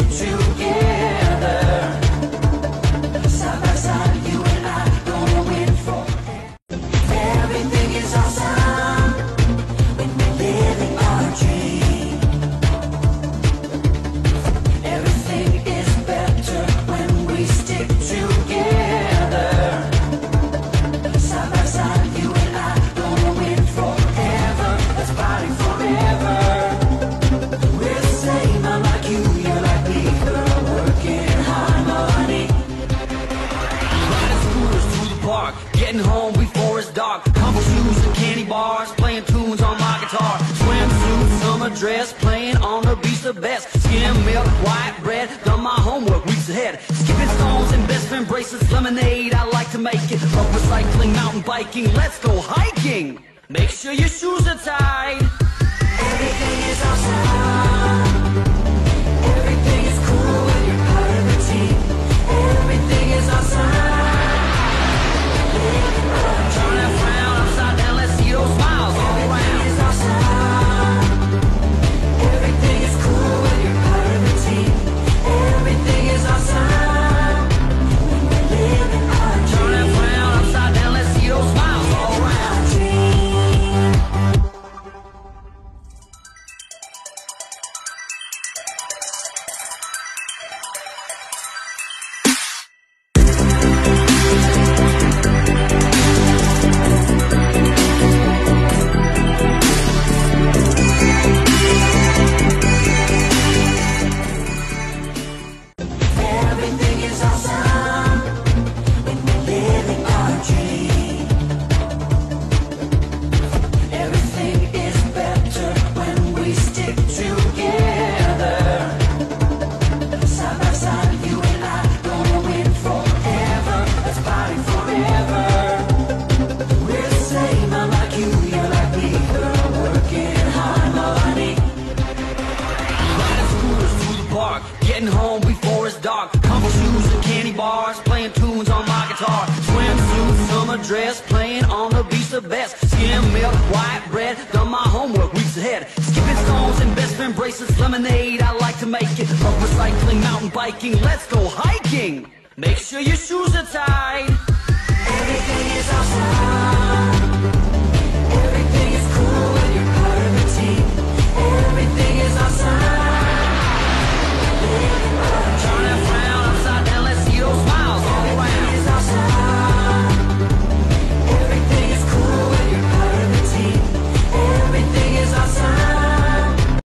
into Getting home before it's dark. Combo shoes and candy bars, playing tunes on my guitar. Swimsuit, summer dress, playing on the beach the best. Skim milk, white bread, done my homework weeks ahead. Skipping stones, and best friend bracelets, lemonade, I like to make it. Up recycling, mountain biking, let's go hiking. Make sure your shoes are tied. Everything is outside. dress, playing on the beach the best. Skim milk, white bread, done my homework weeks ahead. Skipping stones and best friend bracelets, lemonade, I like to make it. Up recycling, mountain biking, let's go hiking. Make sure your shoes are tied. Everything is outside.